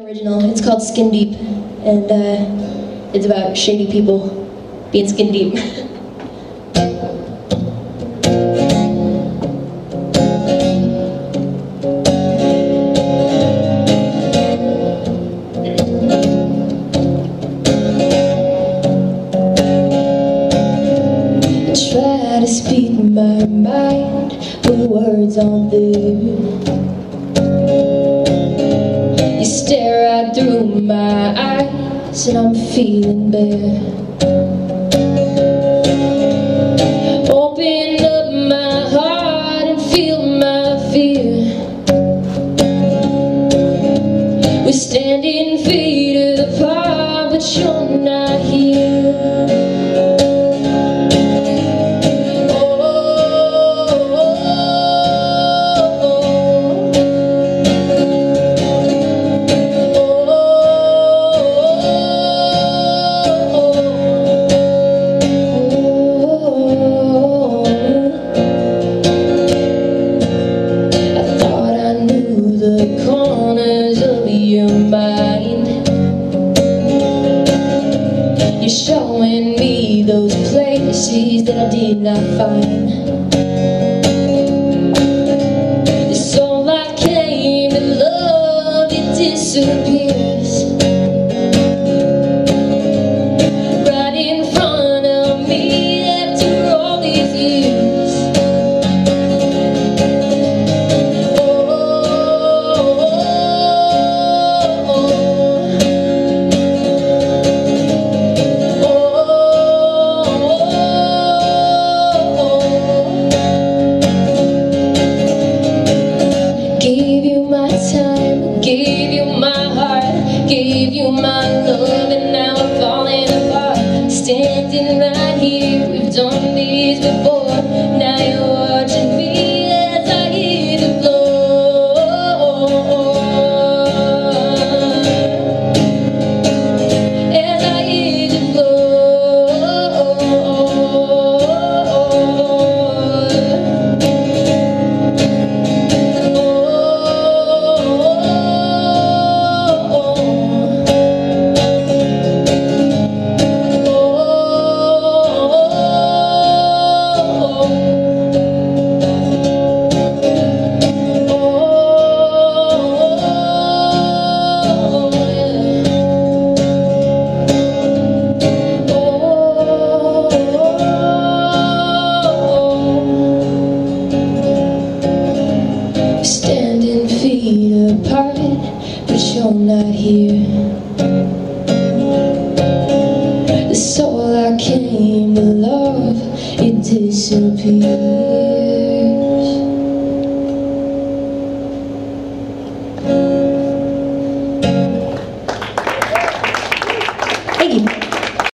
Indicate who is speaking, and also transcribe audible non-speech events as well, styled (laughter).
Speaker 1: original. It's called Skin Deep, and uh, it's about shady people being skin deep. I (laughs) try to speak my mind, but words aren't there. You stare right through my eyes, and I'm feeling bare. Open up my heart and feel my fear. We're standing feet apart, but you're not here. Your mind. You're showing me those places that I did not find. Gave you my heart, gave you my love, and now I'm falling apart. Standing right here, we've done these before. It's all I came to love, it disappeared.